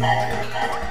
Thank you.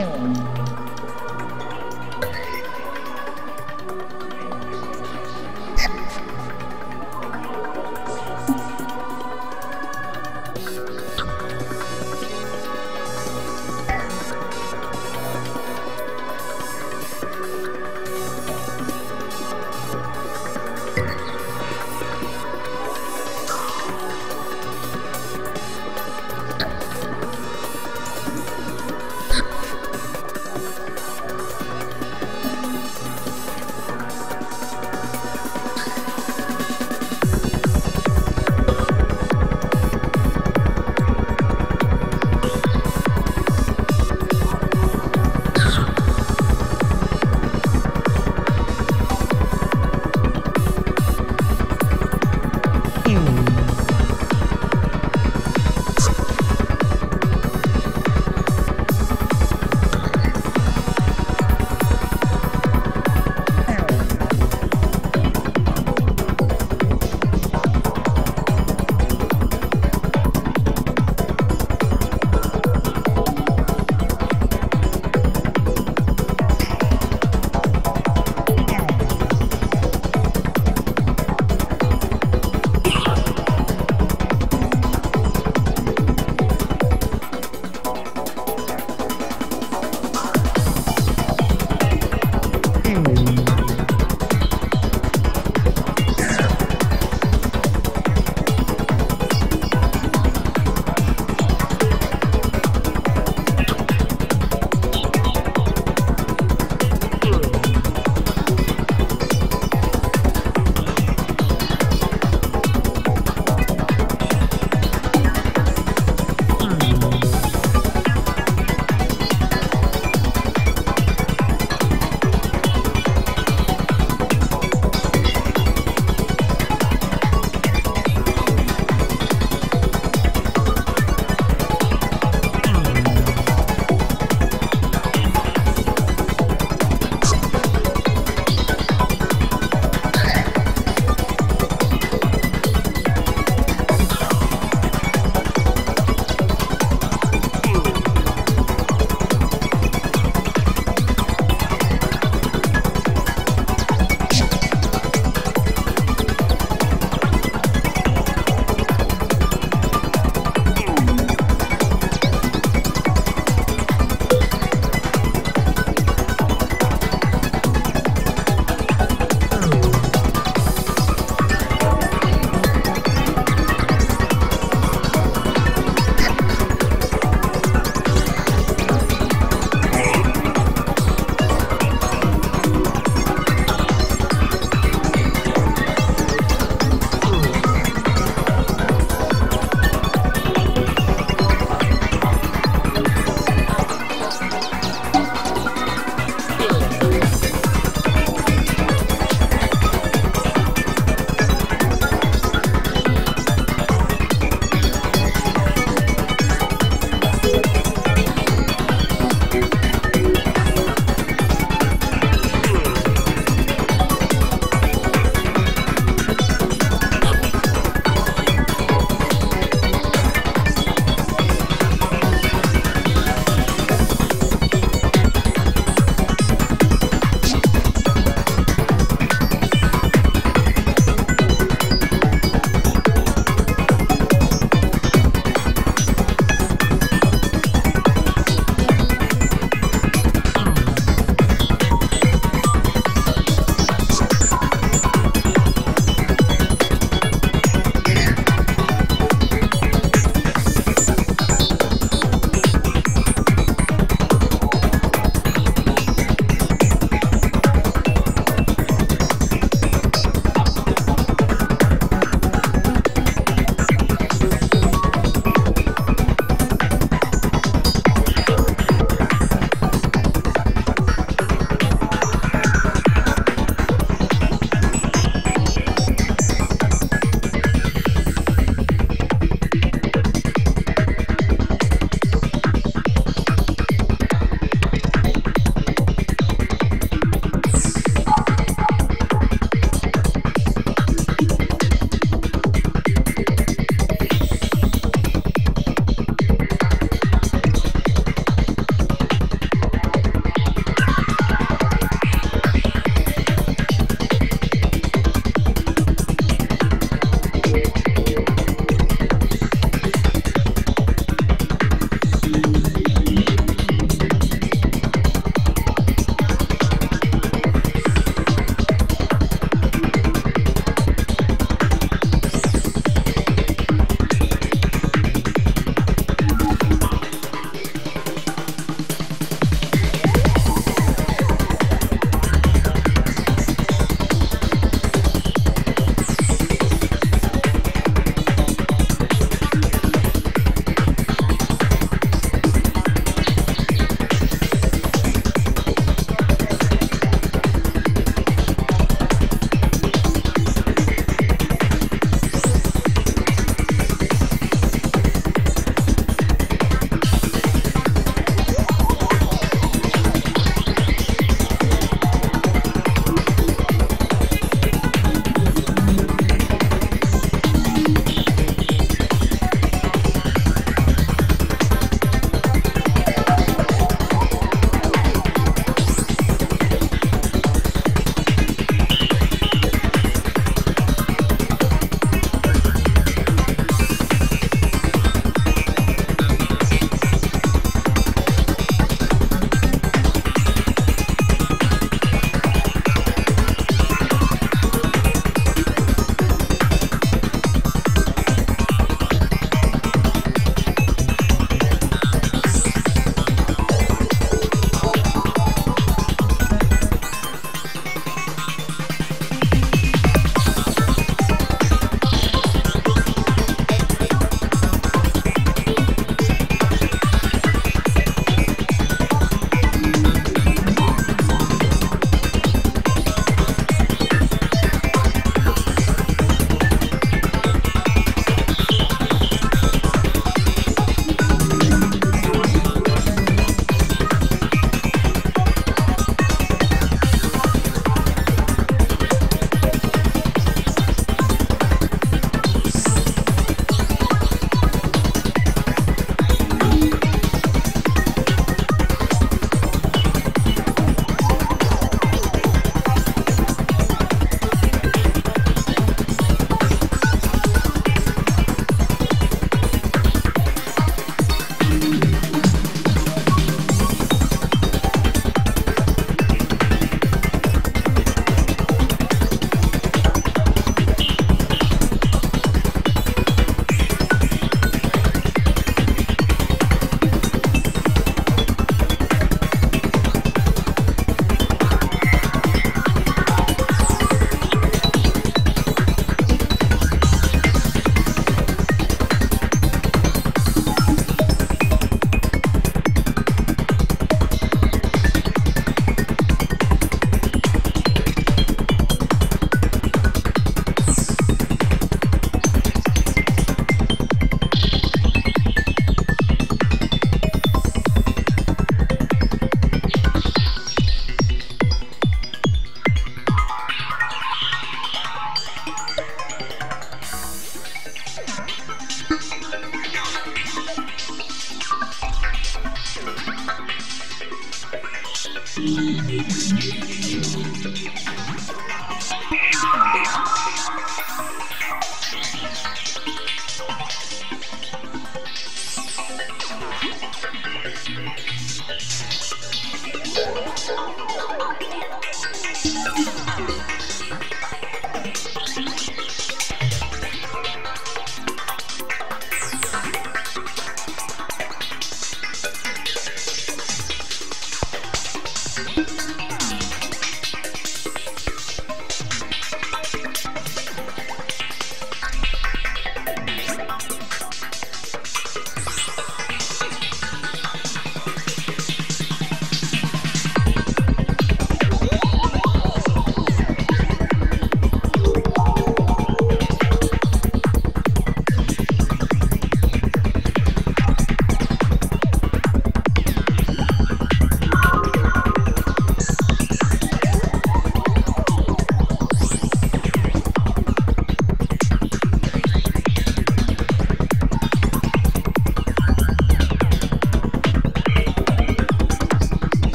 よ。